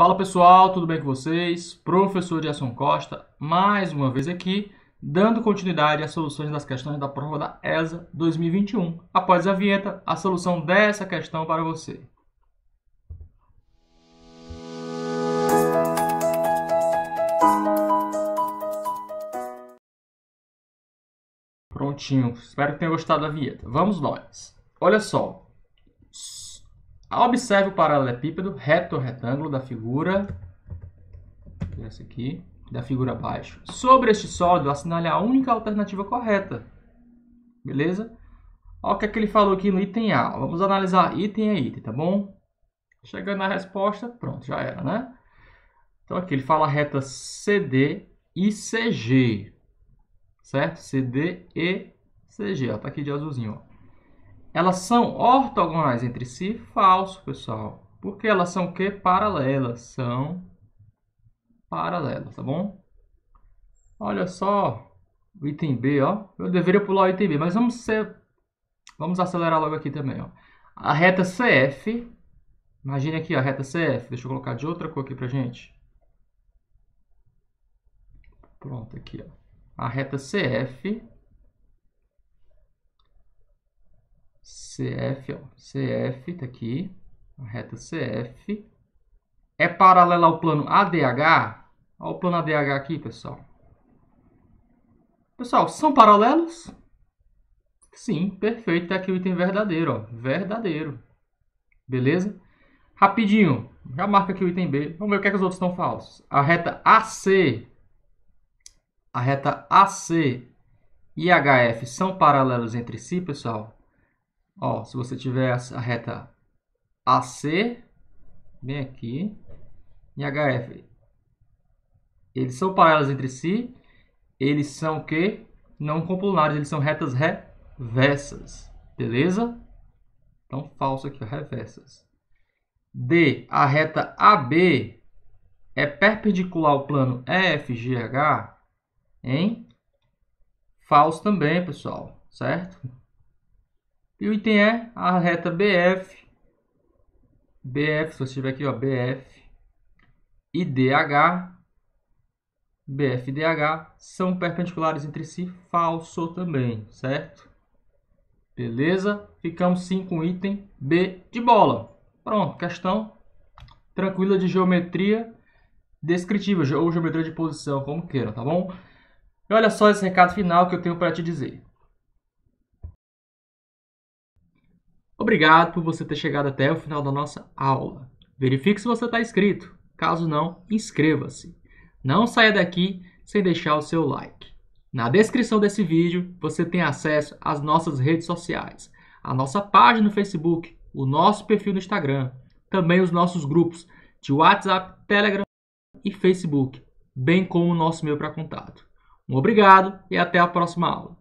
Fala pessoal, tudo bem com vocês? Professor Gerson Costa, mais uma vez aqui, dando continuidade às soluções das questões da prova da ESA 2021. Após a vinheta, a solução dessa questão para você. Prontinho, espero que tenha gostado da vinheta. Vamos nós. Olha só, Observe o paralelepípedo reto ou retângulo da figura. Essa aqui, da figura abaixo. Sobre este sólido, assinale a única alternativa correta. Beleza? Olha o que, é que ele falou aqui no item A. Vamos analisar item a item, tá bom? Chegando na resposta, pronto, já era, né? Então aqui ele fala reta CD e CG. Certo? CD e CG. Ó, tá aqui de azulzinho, ó. Elas são ortogonais entre si? Falso, pessoal. Porque elas são o quê? Paralelas. São paralelas, tá bom? Olha só o item B, ó. Eu deveria pular o item B, mas vamos ser... Vamos acelerar logo aqui também, ó. A reta CF, imagine aqui a reta CF. Deixa eu colocar de outra cor aqui pra gente. Pronto, aqui, ó. A reta CF CF, ó, CF, tá aqui, a reta CF, é paralela ao plano ADH, olha o plano ADH aqui, pessoal. Pessoal, são paralelos? Sim, perfeito, tá aqui o item verdadeiro, ó, verdadeiro. Beleza? Rapidinho, já marca aqui o item B, vamos ver o que, é que os outros estão falsos. A reta AC, a reta AC e HF são paralelos entre si, pessoal? Ó, se você tiver a reta AC, bem aqui, e HF, eles são paralelos entre si, eles são o que? Não complunares, eles são retas reversas, beleza? Então, falso aqui, reversas. D, a reta AB é perpendicular ao plano EFGH, hein? Falso também, pessoal, certo? E o item é a reta BF, BF, se você tiver aqui, ó, BF e DH, BF e DH são perpendiculares entre si, falso também, certo? Beleza? Ficamos sim com o item B de bola. Pronto, questão tranquila de geometria descritiva ou geometria de posição, como queiram, tá bom? E olha só esse recado final que eu tenho para te dizer. Obrigado por você ter chegado até o final da nossa aula. Verifique se você está inscrito. Caso não, inscreva-se. Não saia daqui sem deixar o seu like. Na descrição desse vídeo você tem acesso às nossas redes sociais, a nossa página no Facebook, o nosso perfil no Instagram, também os nossos grupos de WhatsApp, Telegram e Facebook, bem como o nosso e-mail para contato. Um obrigado e até a próxima aula.